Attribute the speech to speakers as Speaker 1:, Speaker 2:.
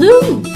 Speaker 1: balloon.